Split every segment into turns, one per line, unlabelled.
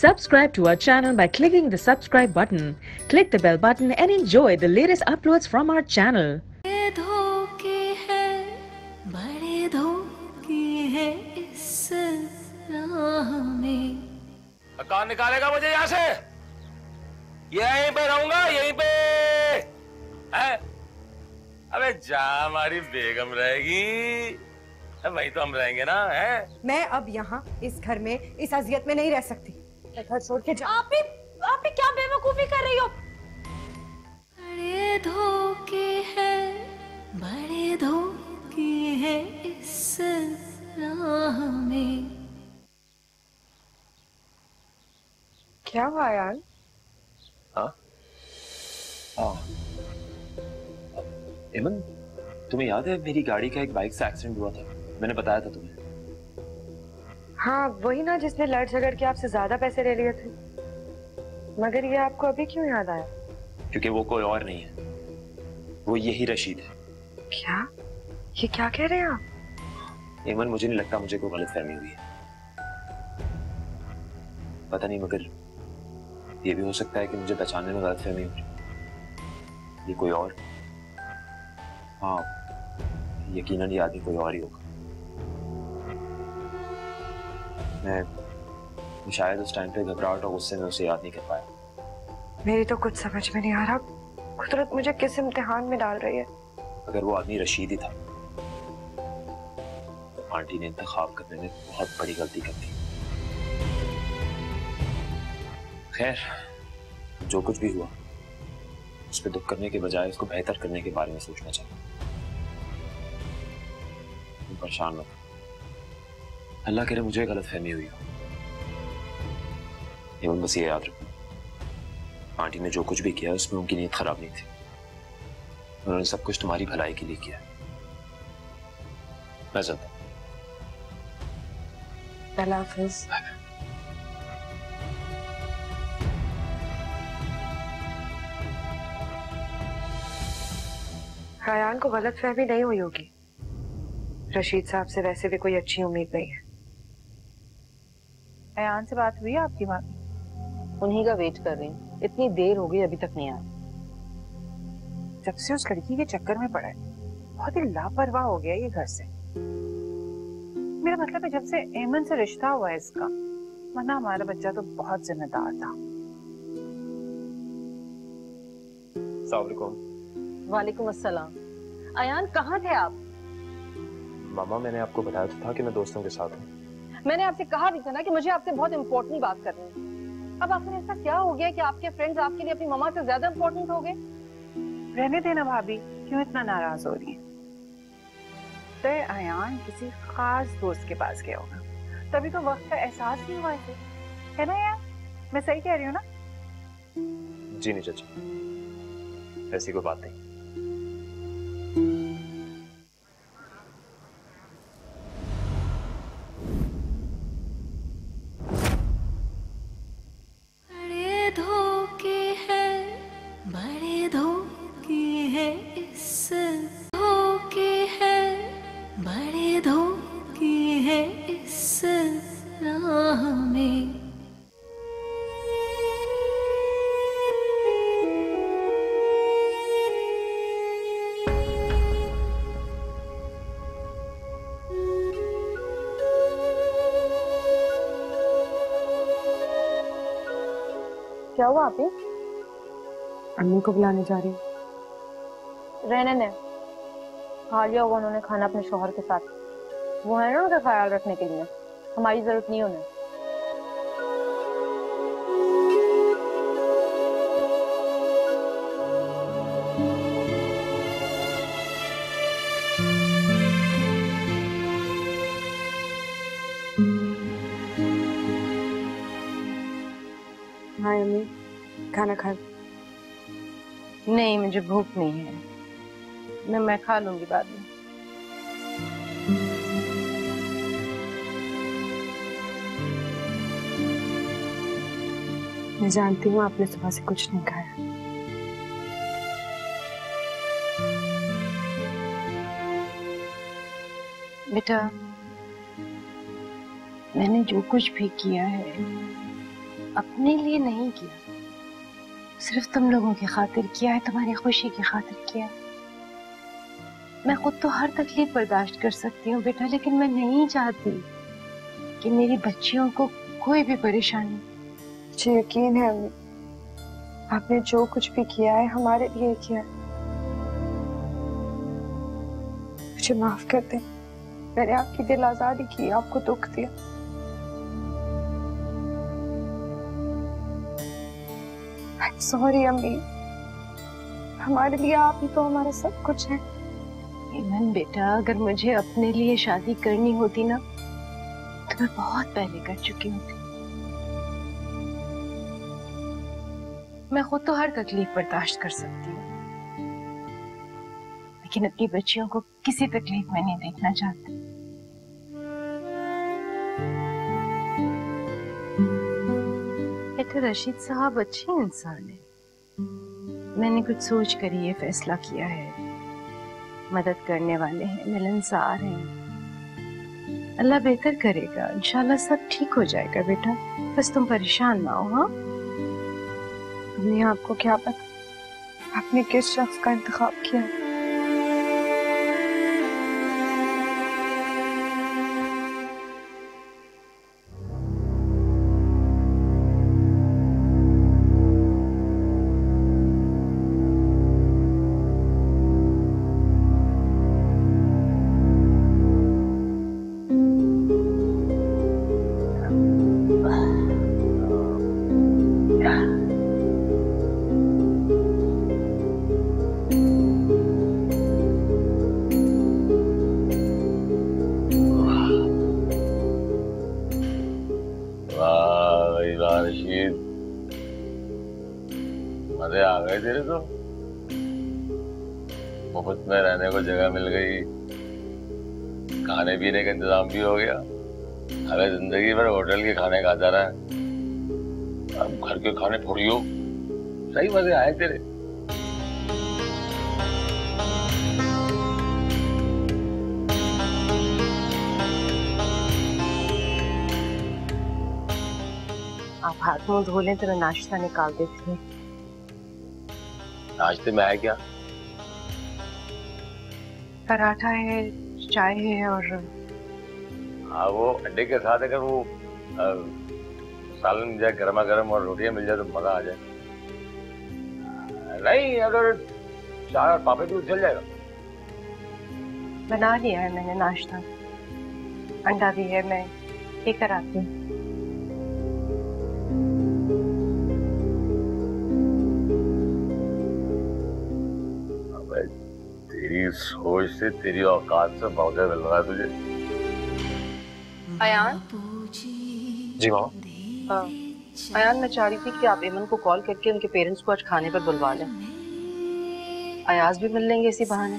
Subscribe to our channel by clicking the subscribe button. Click the bell button and enjoy the latest uploads from our channel.
کون نکالے گا مجھے یہاں سے یہیں پہ رہوں گا یہیں پہ ابے جا ہماری بیگم رہے گی وہی تو ہم رہیں گے نا
میں اب یہاں اس گھر میں اس اذیت میں نہیں رہ سکتی میں گھر چھوڑ کے جا۔
آپ بھی آپ بھی کیا بیوقوفی کر رہی ہو؟
بڑے دھوکے ہیں بڑے دھوکے ہیں اس راہ میں۔
کیا ہوا یار؟
ہاں؟ ہاں۔ ایمن تمہیں یاد ہے میری گاڑی کا ایک بائک سے ایکسیڈنٹ ہوا تھا؟ میں نے بتایا تھا تمہیں۔
ہاں وہی نا جس نے لڑ جھگڑ کے آپ سے زیادہ پیسے لے لیے تھے۔ مگر یہ آپ کو ابھی کیوں یاد آیا؟
کیونکہ وہ کوئی اور نہیں ہے۔ وہ یہی رشید ہے۔
کیا؟ یہ کیا کہہ رہے ہیں آپ؟
ایمن مجھے نہیں لگتا مجھے کوئی غلط فہمی ہوئی ہے۔ پتہ نہیں مگر یہ بھی ہو سکتا ہے کہ مجھے بچانے میں غلط فہمی ہوئی۔ یہ کوئی اور؟ ہاں یقیناً یہ آدمی کوئی اور ہی ہوگا۔ میں شاید اس ٹائم پہ گھبراہٹ اور غصے میں اسے یاد نہیں کر پایا۔
میری تو کچھ سمجھ میں نہیں آ رہا۔ قدرت مجھے کس امتحان میں ڈال رہی ہے؟
اگر وہ آدمی رشید ہی تھا۔ آنٹی نے انتخاب کرنے میں بہت بڑی غلطی کر دی۔ خیر جو کچھ بھی ہوا اس پہ دکھ کرنے کے بجائے اس کو بہتر کرنے کے بارے میں سوچنا چاہیے پریشان اللہ کرے مجھے غلط فہمی ہوئی ہو۔ ایون بس یہ یاد رکھو۔ آنٹی نے جو کچھ بھی کیا اس میں ان کی نیت خراب نہیں تھی۔ انہوں نے سب کچھ تمہاری بھلائی کے لیے کیا۔ میں چلتا ہوں
اللہ حافظ۔ رایان کو غلط فہمی نہیں ہوئی ہوگی۔ رشید صاحب سے ویسے بھی کوئی اچھی امید نہیں ہے۔
ایان سے بات ہوئی آپ کی بات
انہی کا ویٹ کر رہی ہوں۔ اتنی دیر ہو گئی ابھی تک نہیں آئی۔
جب سے اس لڑکی کے چکر میں پڑا ہے بہت ہی لاپرواہ ہو گیا یہ گھر سے۔ میرا مطلب ہے جب سے ایمن سے رشتہ ہوا ہے اس کا ورنہ ہمارا بچہ تو بہت ذمہ دار تھا۔ السلام
علیکم۔
وعلیکم السلام۔ ایان کہاں تھے آپ؟
ماما میں نے آپ کو بتایا تھا کہ میں دوستوں کے ساتھ ہوں۔
میں نے آپ سے کہا بھی تھا نا کہ مجھے آپ سے بہت امپورٹنٹ بات کرنی ہے۔ اب آخر ایسا کیا ہو گیا کہ آپ کے فرینڈز آپ کے لیے اپنی مما سے زیادہ امپورٹنٹ ہو گئے؟
رہنے دینا بھابھی کیوں اتنا ناراض ہو رہی ہے ایان کسی خاص دوست کے پاس گیا ہوگا۔ تبھی تو وقت کا احساس نہیں ہوا اسے۔ ہے نا یار میں صحیح کہہ رہی ہوں نا؟
جی نہیں چچی ایسی کوئی بات نہیں۔
کیا ہوا آپ
امی کو بلانے جا رہی
رہنے نے کھا لیا ہوا انہوں نے کھانا اپنے شوہر کے ساتھ۔ وہ ہے نا ان کا خیال رکھنے کے لیے۔ ہماری ضرورت نہیں ہونے
کھانا کھا
نہیں، مجھے بھوک نہیں ہے۔ میں میں کھا لوں گی بعد میں۔
میں جانتی ہوں آپ نے صبح سے کچھ نہیں کھایا۔
بیٹا، میں نے جو کچھ بھی کیا ہے، اپنے لیے نہیں کیا۔ صرف تم لوگوں کی خاطر کیا ہے، تمہاری خوشی کی خاطر کیا ہے؟ میں خود تو ہر تکلیف برداشت کر سکتی ہوں بیٹا، لیکن میں نہیں چاہتی کہ میری بچیوں کو کوئی بھی پریشانی
مجھے یقین ہے امی آپ نے جو کچھ بھی کیا ہے، ہمارے لیے کیا ہے۔ مجھے معاف کر دیں۔ میں نے آپ کی دل آزادی کی، آپ کو دکھ دیا۔ سوری امی۔ ہمارے لیے آپ ہی تو ہمارا سب کچھ ہے۔
ایمن بیٹا، اگر مجھے اپنے لیے شادی کرنی ہوتی نا، تو میں بہت پہلے کر چکی ہوتی۔ میں خود تو ہر تکلیف برداشت کر سکتی ہوں۔ لیکن اپنی بچیوں کو کسی تکلیف میں نہیں دیکھنا چاہتی۔ بیٹا رشید صاحب اچھے انسان ہیں۔ میں نے کچھ سوچ کر ہی یہ فیصلہ کیا ہے۔ مدد کرنے والے ہیں ملنسار ہیں۔ اللہ بہتر کرے گا۔ انشاءاللہ سب ٹھیک ہو جائے گا بیٹا۔ بس تم پریشان نہ ہو ہاں؟
امی آپ کو کیا پتا؟ آپ نے کس شخص کا انتخاب کیا؟ واہ
رشید مزے آ گئے تیرے تو۔ مفت میں رہنے کو جگہ مل گئی۔ کھانے پینے کا انتظام بھی ہو گیا۔ ارے زندگی بھر ہوٹل کے کھانے کھاتا رہا۔ اب گھر کے کھانے پھوڑی ہو صحیح مزے آئے تیرے۔
ہاتھ منہ دھو لیں میں ناشتہ نکال دیتی ہوں
ناشتے میں آئے کیا
پراٹھا ہے چائے ہے اور
ہاں وہ انڈے کے ساتھ اگر وہ سالن مل جائے گرما گرم اور روٹیاں مل جائے تو مزہ آ جائے نہیں اگر چائے اور پاپڑ بھی چل جائے گا
بنا لیا ہے میں نے ناشتہ انڈا بھی ہے میں لے کر آتی ہوں
سوچ سے تیری اوقات سے موقع مل رہا ہے تجھے۔
ایان؟
جی
ماما
ایان میں چاہ رہی تھی کہ آپ ایمن کو کال کر کے ان کے پیرنٹس کو آج کھانے پر بلوا لیں۔ ایاز بھی مل لیں گے اسی بہانے۔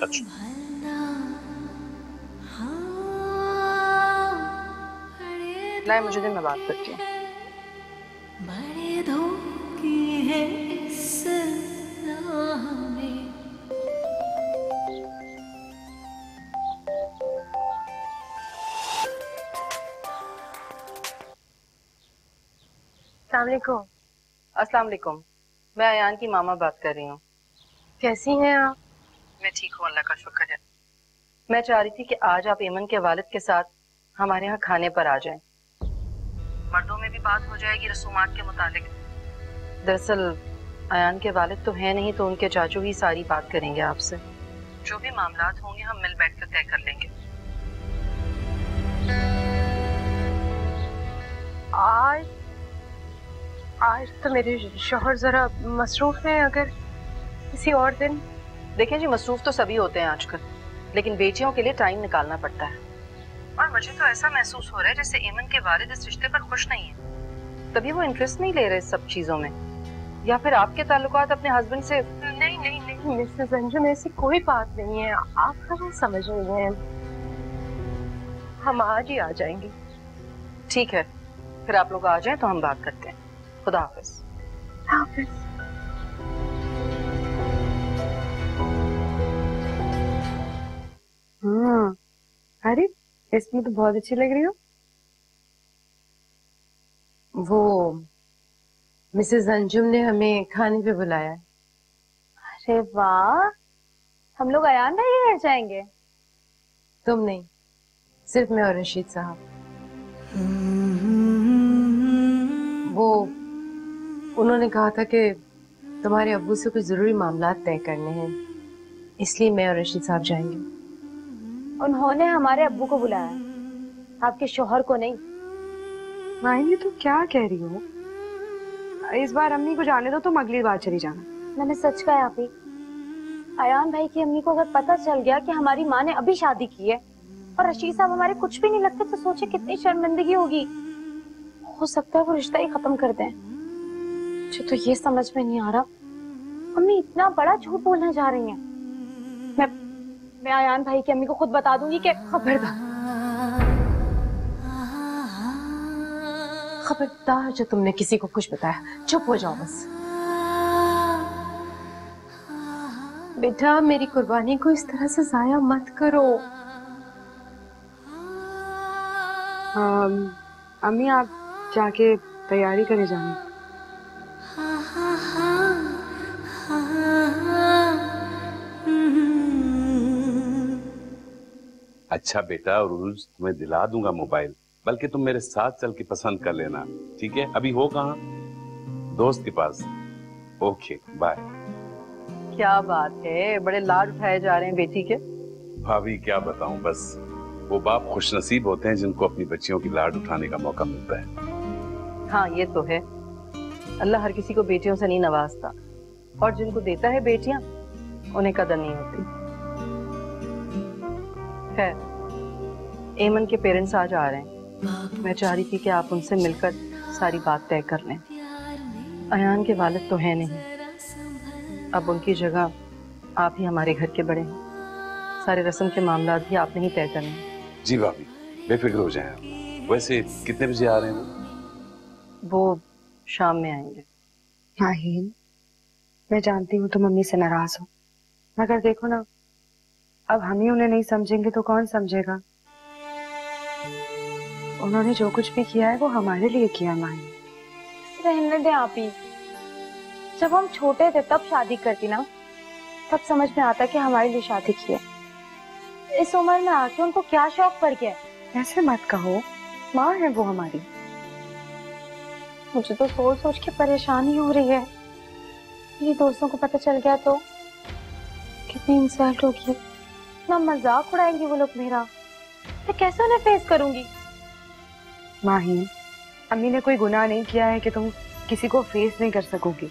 اچھا۔ لائے
مجھے دن میں بات کرتی ہوں۔
بڑے دھوکے ہیں۔
السلام علیکم۔
السلام علیکم۔ میں ایان کی ماما بات کر رہی ہوں۔
کیسی ہیں آپ؟
میں ٹھیک ہوں اللہ کا شکر ہے۔ میں چاہ رہی تھی کہ آج آپ ایمن کے والد کے ساتھ ہمارے یہاں کھانے پر آ جائیں۔ مردوں میں بھی بات ہو جائے گی رسومات کے متعلق۔ دراصل ایان کے والد تو ہیں نہیں تو ان کے چاچو ہی ساری بات کریں گے آپ سے۔ جو بھی معاملات ہوں گے ہم مل بیٹھ کر طے کر لیں گے۔
آج آج تو میرے شوہر ذرا مصروف ہیں اگر کسی اور دن۔
دیکھیں جی مصروف تو سبھی ہوتے ہیں آج کل لیکن بیٹیوں کے لیے ٹائم نکالنا پڑتا ہے۔ اور مجھے تو ایسا محسوس ہو رہا ہے جیسے ایمن کے والد اس رشتے پر خوش نہیں ہیں۔ تبھی وہ انٹرسٹ نہیں لے رہے سب چیزوں میں۔ یا پھر آپ کے تعلقات اپنے ہسبینڈ سے
نہیں نہیں نہیں۔ مسز انجم ایسی کوئی بات نہیں ہے۔ آپ کہاں سمجھ رہی ہیں؟ ہم آج ہی آ جائیں گے۔
ٹھیک ہے پھر آپ لوگ آ جائیں تو ہم بات کرتے ہیں۔ خدا حافظ
ہاں ارے اس میں تو بہت اچھی لگ رہی ہو۔
وہ مسز انجم نے ہمیں کھانے پہ بلایا۔ ہے
ارے واہ ہم لوگ ایان بھائی کے گھر جائیں گے۔
تم نہیں صرف میں اور رشید صاحب۔ وہ انہوں نے کہا تھا کہ تمہارے ابو سے کچھ ضروری معاملات طے کرنے ہیں۔ اس لیے میں اور رشید صاحب جائیں گے۔
انہوں نے ہمارے ابو کو بلایا۔ آپ کے شوہر کو نہیں۔
ماہن یہ تو کیا کہہ رہی ہو؟ اس بار امی کو جانے دو تم اگلی بار چلی جانا۔
میں نے سچ کہا آپ ہی ایان بھائی کی امی کو اگر پتہ چل گیا کہ ہماری ماں نے ابھی شادی کی ہے اور رشید صاحب ہمارے کچھ بھی نہیں لگتے تو سوچے کتنی شرمندگی ہوگی۔ ہو سکتا ہے وہ رشتہ ہی ختم کر دیں۔ مجھے تو یہ سمجھ میں نہیں آ رہا۔ امی، اتنا بڑا جھوٹ بولنے جا رہی ہیں۔ میں میں آیان بھائی کی امی کو خود بتا دوں گی کہ خبردار۔
خبردار جو تم نے کسی کو کچھ بتایا۔ چپ ہو جاؤ بس۔ بیٹا، میری قربانی کو اس طرح سے ضائع مت کرو۔
امی، آپ جا کے تیاری کرے جائیں۔
اچھا بیٹا عروج تمہیں دلا دوں گا موبائل بلکہ تم میرے ساتھ چل کے پسند کر لینا ٹھیک ہے؟ ابھی ہو کہاں؟ دوست کے پاس۔ اوکے بائے
کیا بات ہے؟ بڑے لاڈ اٹھائے جا رہے ہیں بیٹی کے۔
بھابھی کیا بتاؤں؟ بس وہ باپ خوش نصیب ہوتے ہیں جن کو اپنی بچیوں کی لاڈ اٹھانے کا موقع ملتا ہے۔
ہاں یہ تو ہے۔ اللہ ہر کسی کو بیٹیوں سے نہیں نوازتا۔ اور جن کو دیتا ہے بیٹیاں انہیں قدر نہیں ہوتی۔ خیر۔ ایمن کے پیرنٹس آج آ رہے ہیں۔ میں چاہ رہی تھی کہ آپ ان سے مل کر ساری بات طے کر لیں۔ ایان کے والد تو ہیں نہیں۔ اب ان کی جگہ آپ ہی ہمارے گھر کے بڑے ہیں۔ سارے رسم کے معاملات بھی آپ نے ہی طے کرنے۔
جی بھابھی بے فکر ہو جائیں ویسے کتنے بجے آ رہے ہیں
وہ؟ شام میں آئیں گے۔
ہاں ماہین میں جانتی ہوں تم امی سے ناراض ہو۔ مگر دیکھو نا اب ہم ہی انہیں نہیں سمجھیں گے تو کون سمجھے گا؟ انہوں نے جو کچھ بھی کیا ہے وہ ہمارے لیے کیا مانی
رہنے دیں آپ ہی۔ جب ہم چھوٹے تھے تب شادی کرتی نا تب سمجھ میں آتا کہ ہمارے لیے شادی کی ہے۔ اس عمر میں آ کے ان کو کیا شوق پڑ گیا؟
ایسے مت کہو ماں ہے وہ ہماری۔
مجھے تو سوچ سوچ کے پریشانی ہو رہی ہے۔ میری دوستوں کو پتہ چل گیا تو کتنی انسلٹ ہوگی۔ نہ مذاق اڑائیں گی وہ لوگ میرا۔ میں کیسے انہیں فیس کروں گی؟
ماہین امی نے کوئی گناہ نہیں کیا ہے کہ تم کسی کو فیس نہیں کر سکو گی۔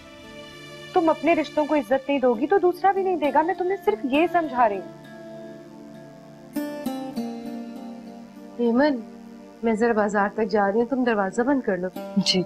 تم اپنے رشتوں کو عزت نہیں دو گی تو دوسرا بھی نہیں دے گا۔ میں تمہیں صرف یہ سمجھا رہی ہوں۔
ایمن میں ذرا بازار تک جا رہی ہوں۔ تم دروازہ بند کر لو۔
جی۔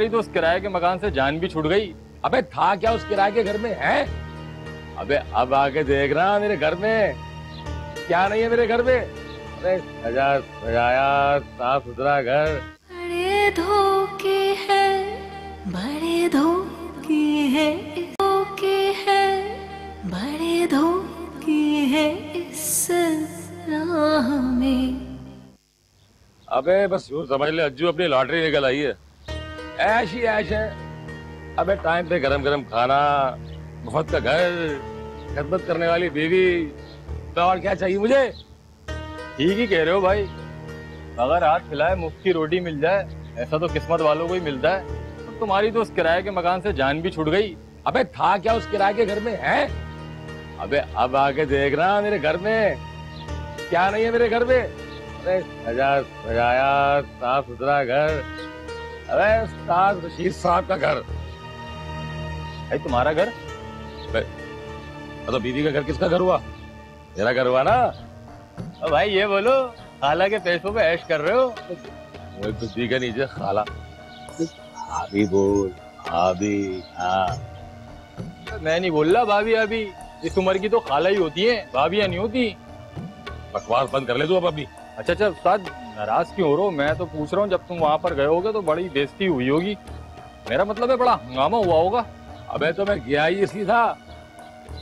ہماری تو اس کرائے کے مکان سے جان بھی چھوٹ گئی۔
ابے تھا کیا اس کرائے کے گھر میں ہے ابے اب آ کے دیکھ رہا میرے گھر میں۔ کیا نہیں ہے میرے گھر میں؟ ابے سجا سجایا صاف ستھرا گھر۔
بڑے دھوکے ہیں بڑے دھوکے ہیں۔ دھوکے ہیں بڑے دھوکے ہیں اس راہ میں۔
ابے بس یوں سمجھ لے اجو اپنی لاٹری نکل آئی ہے۔ ایش ہی ایش ہے ابے ٹائم پہ گرم گرم کھانا، مفت کا گھر، خدمت کرنے والی بیوی تو اور کیا چاہیے مجھے؟
ٹھیک ہی کہہ رہے ہو بھائی۔ اگر ہاتھ کھلائے مفت کی روٹی مل جائے، ایسا تو قسمت والوں کو ہی ملتا ہے۔ تو تمہاری تو اس کرائے کے مکان سے جان بھی چھٹ گئی۔
ابے تھا کیا اس کرائے کے گھر میں ہے ابے اب آ کے دیکھ رہا میرے گھر میں۔ کیا نہیں ہے میرے گھر میں؟ ارے سجا، سجایا، صاف ستھرا گھر۔ ارے استاد رشید صاحب کا گھر۔
بھائی تمہارا گھر؟
مطلب بیوی کا گھر کس کا گھر ہوا؟ میرا گھر ہوا نا؟
بھائی یہ بولو خالہ کے پیسوں پہ ایش کر رہے ہو؟
کچھ بھی کا نیچے خالہ۔ آبھی بول آبھی ہاں۔
میں نہیں بول رہا بھابھی ابھی۔ اس عمر کی تو خالہ ہی ہوتی ہیں بھابیاں نہیں ہوتی۔
بکواس بند کر لے تو اب ابھی۔
اچھا اچھا استاد ناراض کیوں ہو رہا میں تو پوچھ رہا ہوں، جب تم وہاں پر گئے ہوگے تو بڑی بےزتی ہوئی ہوگی۔ میرا مطلب ہے بڑا ہنگامہ ہوا ہوگا۔
ابے تو میں گیا ہی اس تھا۔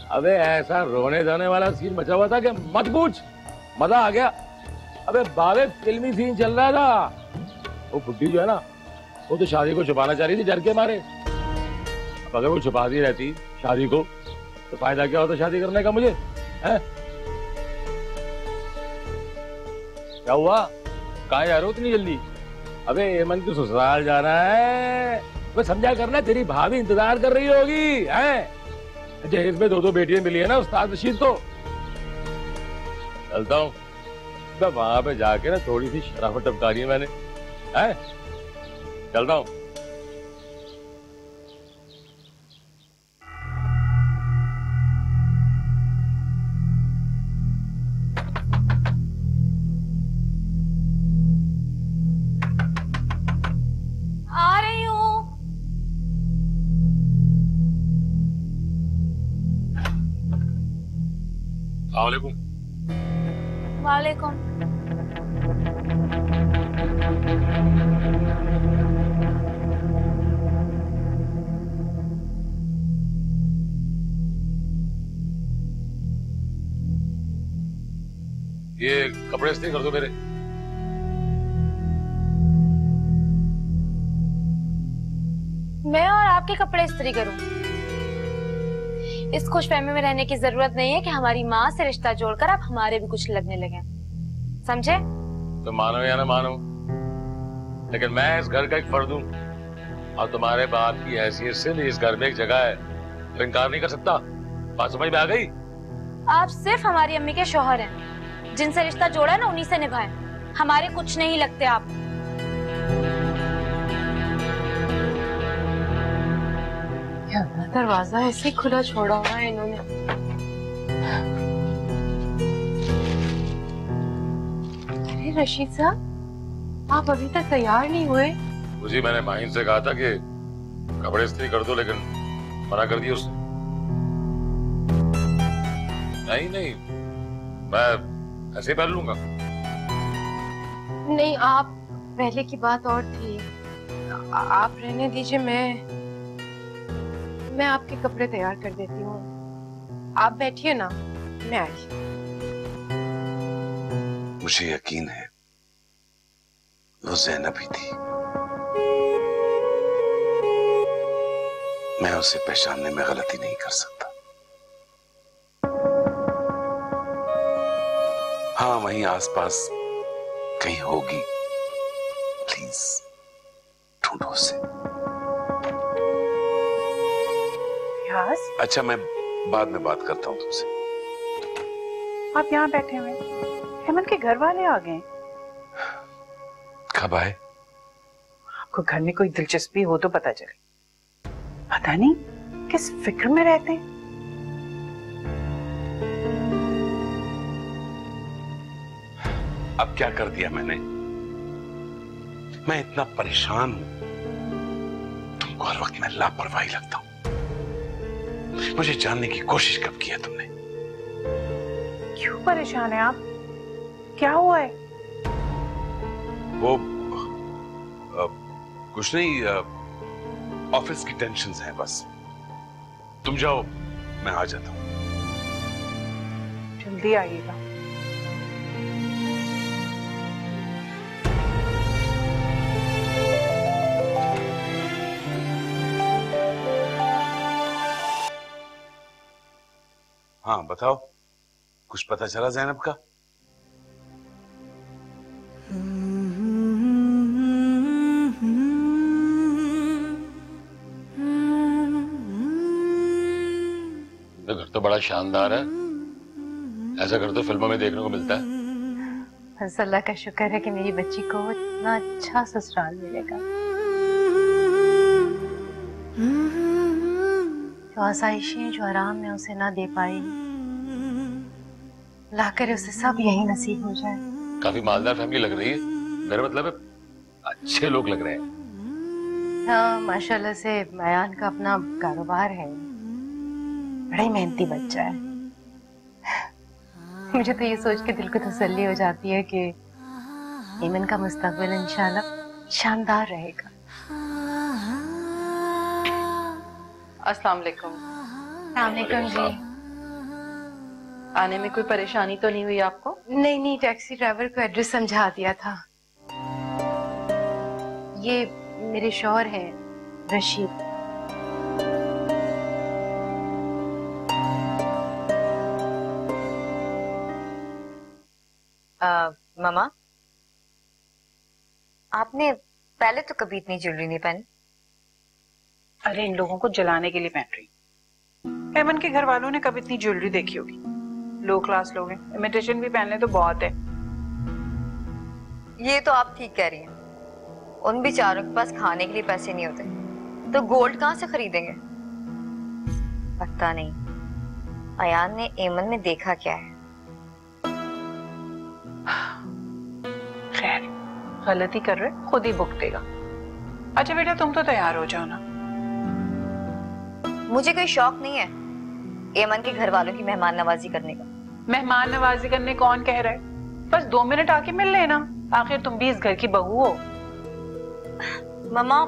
ابے ایسا رونے دھونے والا سین بچا ہوا تھا کہ مت پوچھ۔ مزہ آ گیا۔ ابے بابے فلمی سین چل رہا تھا۔ وہ بڈھی جو ہے نا، وہ تو شادی کو چھپانا چاہ رہی تھی ڈر کے مارے۔ اب اگر وہ چھپاتی رہتی شادی کو، تو فائدہ کیا ہوتا شادی کرنے کا مجھے؟
کیا ہوا؟ کہاں جا رہے ہو اتنی جلدی؟
ابے ایمن کی سسرال جانا ہے۔ میں سمجھا کرنا تیری بھابھی انتظار کر رہی ہوگی جہیز میں دو دو بیٹیاں ملی ہیں نا، استاد رشید تو چلتا ہوں۔ وہاں پہ جا کے نا تھوڑی سی شرافت ٹپکاری ہے میں نے۔ چلتا ہوں۔ فیصلے کر دو میرے
میں اور آپ کے کپڑے استری کروں۔ اس خوش فہمی میں رہنے کی ضرورت نہیں ہے کہ ہماری ماں سے رشتہ جوڑ کر آپ ہمارے بھی کچھ لگنے لگے سمجھے؟
تو مانو یا نہ مانو لیکن میں اس گھر کا ایک فرد ہوں۔ اور تمہارے باپ کی حیثیت سے اس گھر میں ایک جگہ ہے۔ تو انکار نہیں کر سکتا؟ بات سمجھ میں آ گئی؟
آپ صرف ہماری امی کے شوہر ہیں۔ جن سے رشتہ جوڑا ہے نا انہی سے نبھائیں ہمارے کچھ نہیں لگتے آپ۔
دروازہ ایسے ہی کھلا چھوڑا ہوا ہے انہوں نے۔ ارے رشید صاحب آپ ابھی تک تیار نہیں ہوئے۔
جی میں نے ماہین سے کہا تھا کہ کپڑے استری کر دو لیکن منع کر دی اس نے۔ نہیں نہیں میں ایسے پہل لوں گا۔
نہیں آپ پہلے کی بات اور تھی۔ آپ رہنے دیجیے میں میں آپ کے کپڑے تیار کر دیتی ہوں۔ آپ بیٹھیے نا میں آئی۔
مجھے یقین ہے وہ زینب ہی تھی۔ میں اسے پہچاننے میں غلطی نہیں کر سکتا۔ ہاں وہیں آس پاس کہیں ہوگی۔ پلیز ڈھونڈو سے اچھا میں بعد میں بات کرتا ہوں تم سے۔
آپ یہاں بیٹھے ہوئے۔ ہیمن کے گھر والے آ گئے۔
کب آئے؟ آپ
کو گھر میں کوئی دلچسپی ہو تو پتا چلے۔ پتا نہیں کس فکر میں رہتے ہیں۔
اب کیا کر دیا میں نے؟ میں اتنا پریشان ہوں۔ تم کو ہر وقت میں لاپرواہی لگتا ہوں۔ مجھے جاننے کی کوشش کب کی ہے تم نے؟
کیوں پریشان ہیں آپ؟ کیا ہوا ہے؟
وہ کچھ نہیں آفس کی ٹینشنز ہیں بس۔ تم جاؤ میں آ جاتا ہوں۔
جلدی آئیے گا۔
ہاں بتاؤ کچھ پتہ چلا زینب کا؟
گھر تو بڑا شاندار ہے۔ ایسا گھر تو فلموں میں دیکھنے کو ملتا ہے۔
بس اللہ کا شکر ہے کہ میری بچی کو اتنا اچھا سسرال ملے گا۔ تو آسائشیں جو آرام میں اسے نہ دے پائی لا کر اسے سب یہی نصیب ہو جائے۔
کافی مالدار فیملی لگ رہی ہے۔ میرا مطلب ہے اچھے لوگ لگ رہے ہیں۔
ہاں ماشاءاللہ سے میان کا اپنا کاروبار ہے۔ بڑا ہی محنتی بچہ ہے۔ مجھے تو یہ سوچ کے دل کو تسلی ہو جاتی ہے کہ ایمن کا مستقبل انشاءاللہ شاندار رہے گا۔
السلام علیکم۔ السلام
علیکم جی۔
آنے میں کوئی پریشانی تو نہیں ہوئی آپ کو؟
نہیں نہیں ٹیکسی ڈرائیور کو ایڈریس سمجھا دیا تھا۔ یہ میرے شوہر ہیں رشید۔
ماما۔ آپ نے پہلے تو کبھی اتنی جویلری نہیں پہنی؟
ارے ان لوگوں کو جلانے کے لیے پہن رہی ایمن کے گھر والوں نے کبھی اتنی جویلری دیکھی ہوگی؟ لو کلاس لوگ ہیں۔ امیٹیشن بھی پہن لیں تو بہت ہے۔
یہ تو آپ ٹھیک کہہ رہی ہیں۔ ان بیچاروں کے پاس کھانے کے لیے پیسے نہیں ہوتے۔ تو گولڈ کہاں سے خریدیں گے؟ پتہ نہیں۔ ایان نے ایمن میں دیکھا کیا ہے۔
خیر غلطی کر رہے خود ہی بکتے گا۔ اچھا بیٹا تم تو تیار ہو جاؤ نا۔
مجھے کوئی شوق نہیں ہے ایمن کے گھر والوں کی مہمان نوازی کرنے کا۔
مہمان نوازی کرنے کون کہہ رہا ہے؟ بس دو منٹ آ کے مل لینا۔ آخر تم بھی اس گھر کی بہو ہو۔
مما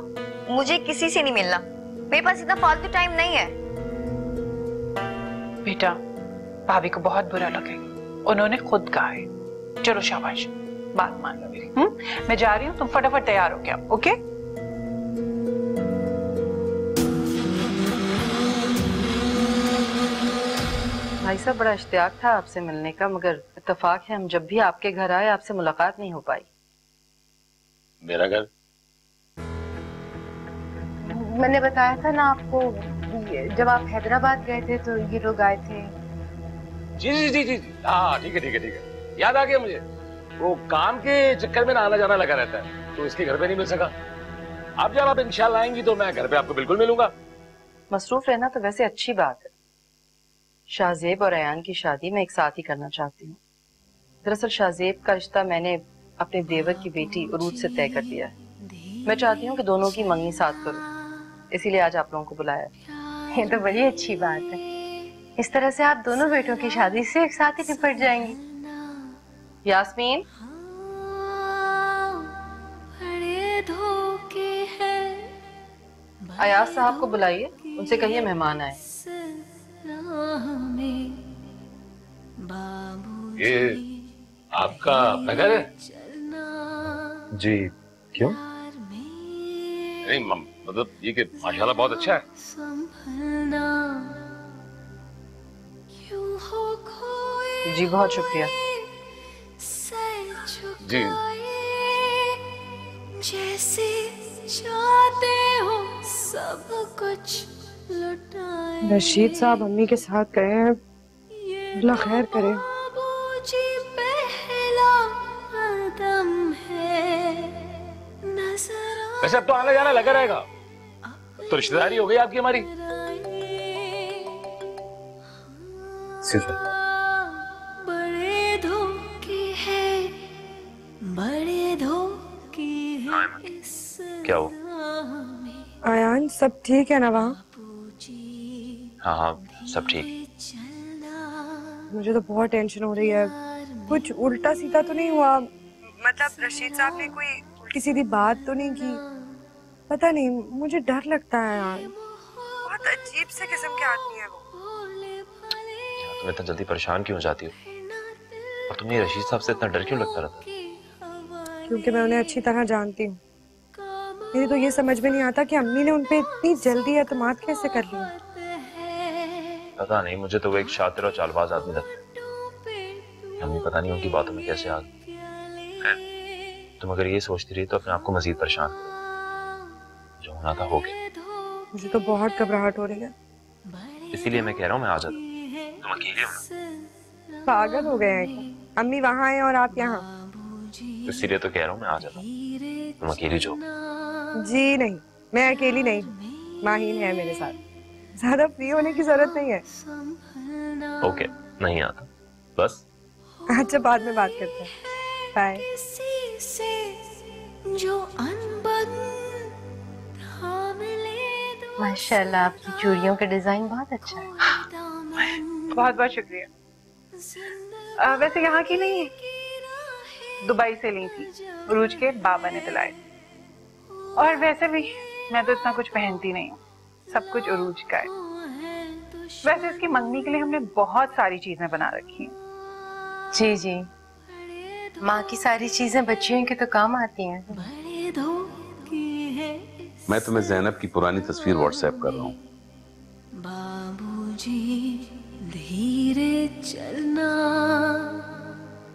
مجھے کسی سے نہیں ملنا۔ میرے پاس اتنا فالتو ٹائم نہیں ہے۔
بیٹا بھابھی کو بہت برا لگے انہوں نے خود کہا ہے۔ چلو شاباش بات مان لو میری۔ میں جا رہی ہوں تم فٹافٹ تیار ہو گیا اوکے؟
بھائی صاحب بڑا اشتیاق تھا آپ سے ملنے کا مگر اتفاق ہے ہم جب بھی آپ کے گھر آئے آپ سے ملاقات نہیں ہو پائی۔
میرا گھر؟
میں نے بتایا تھا نا آپ کو جب آپ حیدرآباد گئے تھے تو یہ لوگ آئے تھے۔
جی جی جی جی جی۔ ہاں ٹھیک ہے ٹھیک ہے ٹھیک ہے۔ یاد آ گیا مجھے۔ وہ کام کے چکر میں نہ آنا جانا لگا رہتا ہے تو اس کے گھر پہ نہیں مل سکا۔ اب جب آپ انشاءاللہ آئیں گی تو میں گھر پہ آپ کو بالکل ملوں گا۔
مصروف رہنا تو ویسے اچھی بات ہے۔ شاہ زیب اور ایان کی شادی میں ایک ساتھ ہی کرنا چاہتی ہوں۔ دراصل شاہ زیب کا رشتہ میں نے اپنے دیور کی بیٹی عروج سے طے کر دیا ہے۔
میں چاہتی
ہوں کہ دونوں کی منگنی ساتھ کروں۔ اسی لیے آج آپ لوگوں کو بلایا
یہ تو بڑی اچھی بات ہے۔ اس طرح سے آپ دونوں بیٹوں کی شادی سے ایک ساتھ ہی نپٹ جائیں گی۔
یاسمین؟
ہاں، آیاز صاحب کو بلائیے
ان سے کہیے مہمان آئے۔
یہ
آپ کا اپنا ہے؟
جی
کیوں؟
نہیں مطلب یہ کہ ماشاءاللہ بہت اچھا ہے۔
جی
بہت شکریہ۔
جی۔ جیسے چاہتے ہو سب کچھ۔ رشید صاحب
امی کے ساتھ گئے ہیں۔
اللہ خیر کرے۔ ویسے
اب تو آنا جانا لگا رہے گا۔
تو رشتہ داری
ہو گئی آپ کی ہماری؟
بڑے دھوکی ہے۔ بڑے دھوکی ہے ہاں، ہاں۔ کیا ہو
آیان سب ٹھیک ہے نا وہاں
ہاں ہاں سب ٹھیک۔
مجھے تو بہت ٹینشن ہو رہی ہے۔
کچھ
الٹا سیدھا تو نہیں ہوا؟ مطلب رشید صاحب نے کوئی الٹی سیدھی بات تو نہیں کی؟ پتہ نہیں مجھے ڈر لگتا ہے یار۔ بہت عجیب سے قسم کے آدمی ہے وہ۔
تم اتنا جلدی پریشان کیوں جاتی ہو؟ اور تمہیں رشید صاحب سے اتنا ڈر کیوں لگتا رہتا؟
کیونکہ میں انہیں اچھی طرح
جانتی ہوں۔ میری تو یہ سمجھ میں نہیں آتا کہ امی نے ان پہ اتنی جلدی اعتماد کیسے کر لیا؟
پتا نہیں مجھے تو وہ ایک شاتر اور چالباز آدمی لگتا
ہے۔ ہمیں
پتا نہیں ان کی باتوں میں کیسے آ گئی تم اگر یہ سوچتی رہی تو اپنے آپ کو مزید پریشان جو ہونا تھا ہو
گیا۔
مجھے تو بہت گھبراہٹ ہو رہی ہے۔
اسی لیے میں کہہ رہا ہوں میں آزاد ہوں۔
تم اکیلے
ہو پاگل ہو گئے ہیں۔
امی وہاں ہیں اور آپ یہاں۔
اسی لیے تو
کہہ رہا ہوں میں آزاد ہوں۔
تم اکیلی جو
جی نہیں میں اکیلی نہیں۔ ماہین ہے میرے ساتھ۔ زیادہ فری ہونے کی ضرورت نہیں ہے۔
اوکے
نہیں آتا۔ بس۔
اچھا بعد میں بات کرتے ہیں۔ بائے جو آپ کی چوڑیوں
کا ڈیزائن بہت اچھا ہے
بہت بہت شکریہ۔ ویسے یہاں کی نہیں
ہے۔
دبئی سے لی تھی۔ عروج کے بابا نے دلائے اور ویسے بھی میں تو اتنا کچھ پہنتی نہیں ہوں۔ سب کچھ عروج کا ہے۔
ویسے اس کی
منگنی کے لیے ہم نے بہت ساری چیزیں بنا رکھی ہیں۔
جی جی۔
ماں
کی ساری چیزیں بچیوں کے تو کام آتی ہیں۔
میں تمہیں زینب کی پرانی تصویر واٹس ایپ کر رہا ہوں۔
بابو جی دھیرے چلنا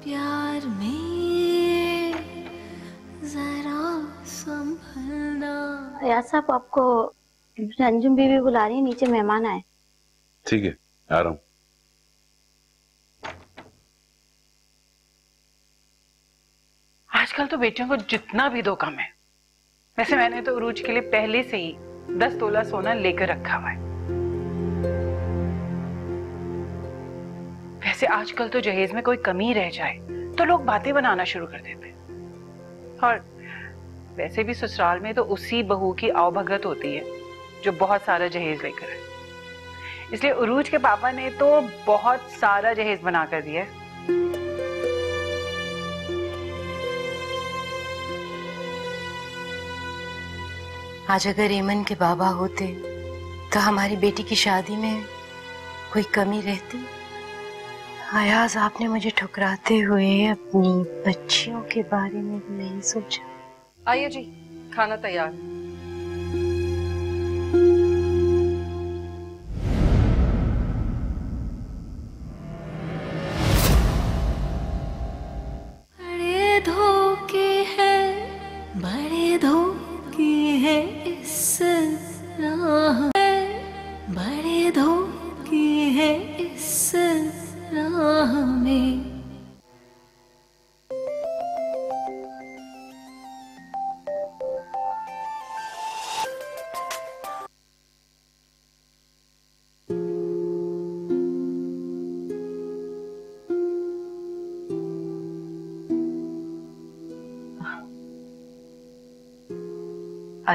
پیار میں ذرا سنبھلنا۔
ریاض صاحب آپ کو رنجم بیوی بلا رہی ہے نیچے مہمان آئے۔
ٹھیک ہے آ رہا ہوں۔
آج کل تو بیٹیوں کو جتنا بھی دو کم ہے۔ ویسے میں نے تو عروج کے لیے پہلے سے ہی دس تولہ سونا لے کر رکھا ہوا ہے۔ ویسے آج کل تو جہیز میں کوئی کمی رہ جائے تو لوگ باتیں بنانا شروع کر دیتے اور ویسے بھی سسرال میں تو اسی بہو کی آؤ بھگت ہوتی ہے۔ جو بہت سارا جہیز لے کر ہے اس لیے عروج کے پاپا نے تو بہت سارا جہیز بنا کر دیا ہے۔
آج اگر ایمن کے بابا ہوتے تو ہماری بیٹی کی شادی میں کوئی کمی رہتی۔ آیاز آپ نے مجھے ٹھکراتے ہوئے اپنی بچیوں کے بارے میں نہیں سوچا۔
آئیے جی کھانا تیار۔ ہے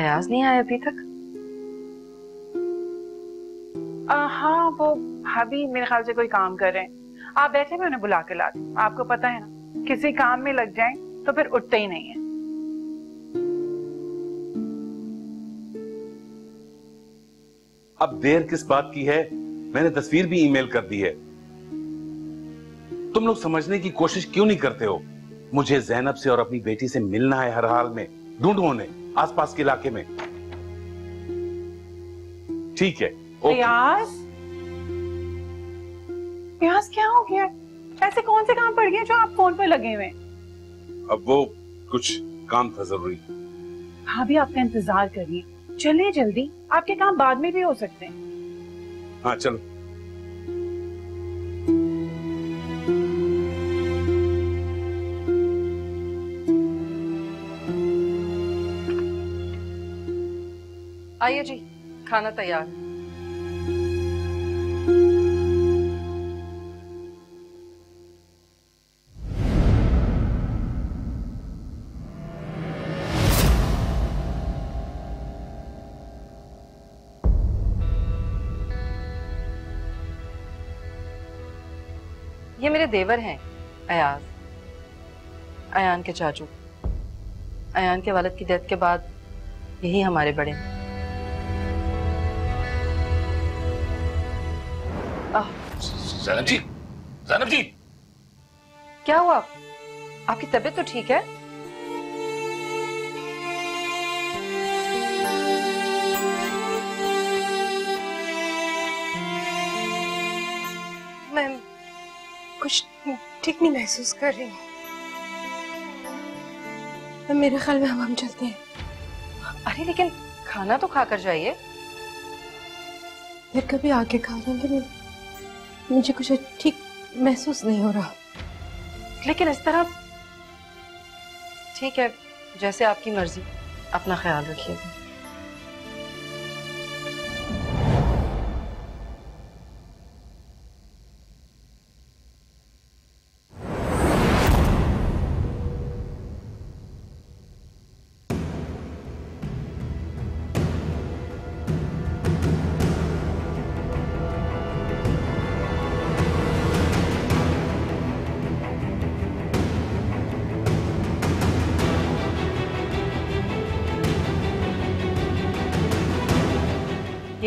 ایاز نہیں آیا ابھی تک
ہاں وہ بھابھی میرے خیال سے کوئی کام کر رہے ہیں آپ بیٹھے میں انہیں بلا کے لا دوں آپ کو پتا ہے نا کسی کام میں لگ جائیں تو پھر اٹھتے ہی نہیں ہیں
اب دیر کس بات کی ہے میں نے تصویر بھی ای میل کر دی ہے تم لوگ سمجھنے کی کوشش کیوں نہیں کرتے ہو مجھے زینب سے اور اپنی بیٹی سے ملنا ہے ہر حال میں ڈھونڈو انہیں آس پاس کے علاقے میں۔ ٹھیک ہے
ریاض ریاض کیا ہو گیا؟ ایسے کون سے کام پڑ گئے جو آپ فون پر لگے ہوئے
اب وہ کچھ کام تھا ضروری۔ ہاں،
بھابھی آپ کا انتظار کریے۔ چلیں جلدی آپ کے کام بعد میں بھی ہو سکتے ہیں۔
ہاں چلو۔
آئیے جی کھانا تیار یہ میرے دیور ہیں ایاز ایان کے چاچو ایان کے والد کی ڈیتھ کے بعد یہی ہمارے بڑے ہیں
زینب جی زینب جی
کیا ہوا؟ آپ کی طبیعت تو ٹھیک ہے؟
میں کچھ ٹھیک نہیں محسوس کر رہی۔ ہوں میرے خیال میں ہم ہم چلتے ہیں۔
ارے لیکن کھانا تو کھا کر جائیے۔
پھر کبھی آ کے کھا لیں گے۔ مجھے کچھ ٹھیک محسوس نہیں ہو رہا۔
لیکن اس طرح، ٹھیک ہے، جیسے آپ کی مرضی، اپنا خیال رکھیے۔ گا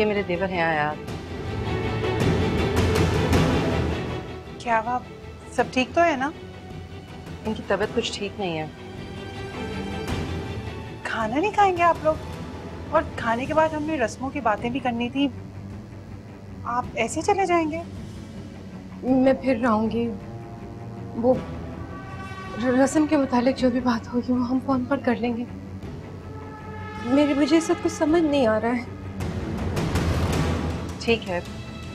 یہ میرے دیور ہیں آیات
کیا ہوا سب ٹھیک تو ہے نا؟
ان کی طبیعت کچھ ٹھیک نہیں ہے۔
کھانا نہیں کھائیں گے آپ لوگ؟ اور کھانے کے بعد ہم نے رسموں کی باتیں بھی کرنی تھی آپ ایسے چلے جائیں گے؟
میں پھر رہوں گی۔ وہ رسم کے متعلق جو بھی بات ہوگی وہ ہم فون پر کر لیں گے۔ میری مجھے سب کچھ سمجھ نہیں آ رہا ہے۔
ٹھیک ہے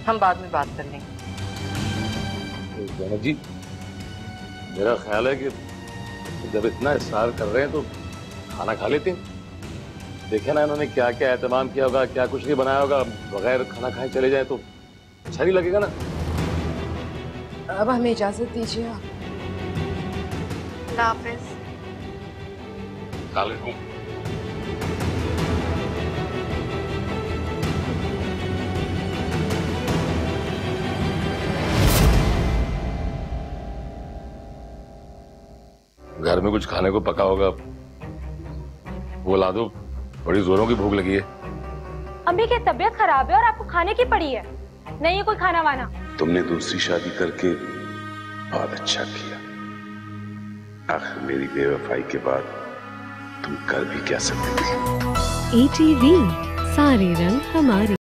ہم بعد میں بات کر لیں۔
گے جی میرا خیال ہے کہ جب اتنا اصرار کر رہے ہیں تو کھانا کھا لیتے ہیں۔ دیکھیں نا انہوں نے کیا کیا اہتمام کیا ہوگا کیا کچھ نہیں بنایا ہوگا بغیر کھانا کھائے چلے جائیں تو اچھا نہیں لگے گا نا؟
اب ہمیں اجازت دیجیے آپ۔ اللہ حافظ۔
میں کچھ کھانے کو پکا ہوگا۔ وہ لا دو۔ بڑی زوروں کی بھوک لگی ہے۔
امی کی طبیعت خراب ہے اور آپ کو کھانے کی پڑی ہے۔ نہیں ہے کوئی کھانا وانا۔
تم نے دوسری شادی کر کے بہت اچھا کیا۔ آخر میری بے وفائی کے بعد تم کر بھی کیا سکتے تھے۔ ای
ٹی وی سارے رنگ ہمارے۔